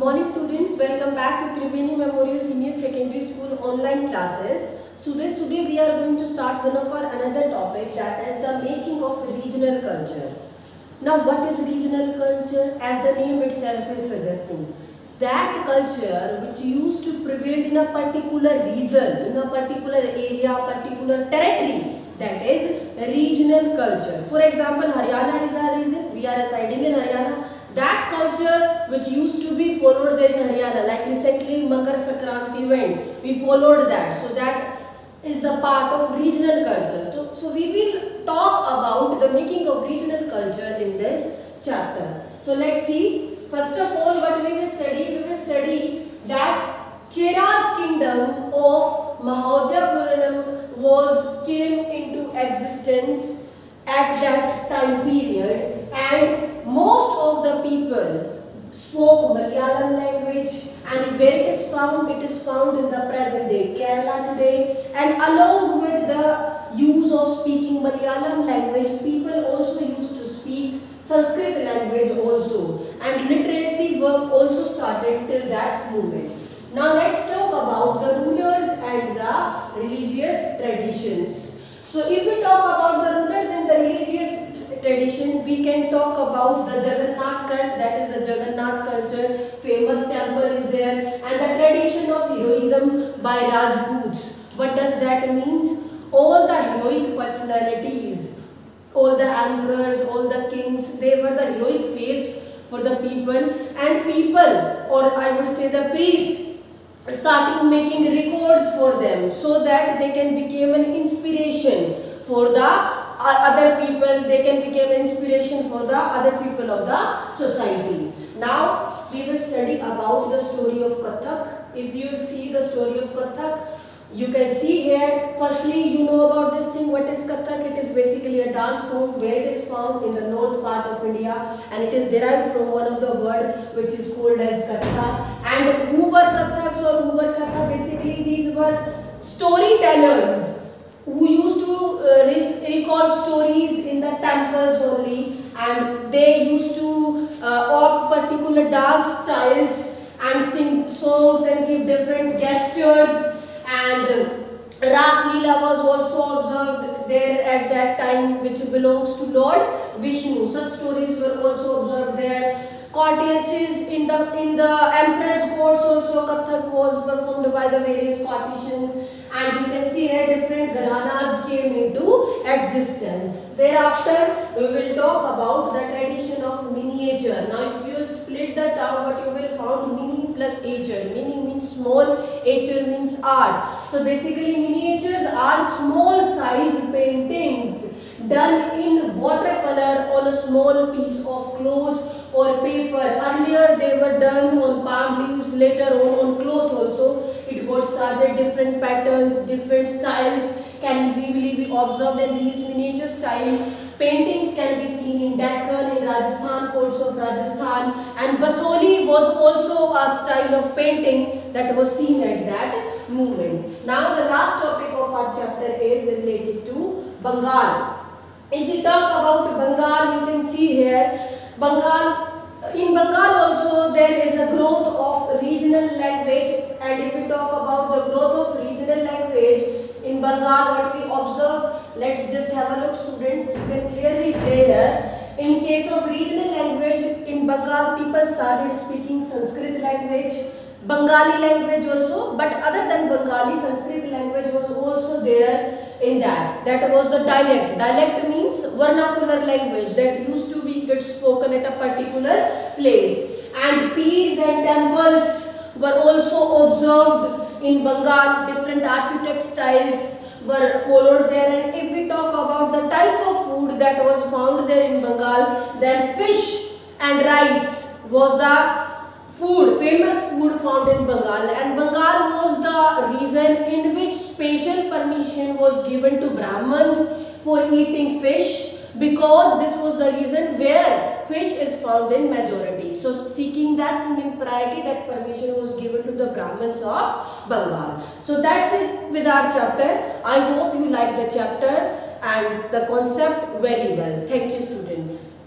Morning students welcome back to Triveni memorial senior secondary school online classes so today so today we are going to start one of our another topic that is the making of regional culture now what is regional culture as the name itself is suggesting that culture which used to prevail in a particular region in a particular area particular territory that is regional culture for example Haryana is our region we are residing in Haryana that culture which used to be followed there in Haryana, like recently Makar Sankranti went, we followed that. So that is a part of regional culture. So, so we will talk about the making of regional culture in this chapter. So let's see. First of all, what we will study, we will study that Chera's kingdom of Mahodayapuram was came into existence at that time period and most the people spoke Malayalam language and where it is found, it is found in the present day Kerala today and along with the use of speaking Malayalam language, people also used to speak Sanskrit language also and literacy work also started till that moment. Now let's talk about the rulers and the religious traditions. So if we talk about the rulers and the religious tradition, we can talk about the Jagannath cult, that is the Jagannath culture, famous temple is there, and the tradition of heroism by Rajputs. What does that mean? All the heroic personalities, all the emperors, all the kings, they were the heroic face for the people and people or I would say the priests started making records for them so that they can become an inspiration for the other people, they can become inspiration for the other people of the society. Now, we will study about the story of Kathak. If you see the story of Kathak, you can see here, firstly, you know about this thing, what is Kathak? It is basically a dance form where it is found in the north part of India and it is derived from one of the word which is called as Katha. And who were Kathaks or who were Katha? Basically, these were storytellers who used to uh, recall stories in the temples only and they used to uh, opt particular dance styles and sing songs and give different gestures and uh, Ras Leela was also observed there at that time which belongs to Lord Vishnu. Such stories were also observed there courtesies in the in the emperor's courts also Kathak was performed by the various courtesans and you can see here different gharanas came into existence. Thereafter we will talk about the tradition of miniature. Now if you split the term what you will find mini plus ature. Mini means small, ature means art. So basically miniatures are small size paintings done in watercolor on a small piece of cloth or paper. Earlier they were done on palm leaves, later on on cloth also. It got started different patterns, different styles can easily be observed in these miniature style. Paintings can be seen in Deccan, in Rajasthan, courts of Rajasthan and Basoli was also a style of painting that was seen at that moment. Now the last topic of our chapter is related to Bengal. If we talk about Bengal, you can see here Bengal, in Bengal also there is a growth of regional language and if we talk about the growth of regional language in Bengal what we observe, let's just have a look students, you can clearly say here, in case of regional language in Bengal people started speaking Sanskrit language, Bengali language also but other than Bengali Sanskrit language was also there in that. That was the dialect. Dialect means vernacular language that used to be get spoken at a particular place. And pirs and temples were also observed in Bengal. Different architect styles were followed there. And if we talk about the type of food that was found there in Bengal, then fish and rice was the food, famous food found in Bengal and Bengal was the reason in which special permission was given to Brahmins for eating fish because this was the reason where fish is found in majority. So seeking that thing in priority that permission was given to the Brahmins of Bengal. So that's it with our chapter. I hope you like the chapter and the concept very well. Thank you students.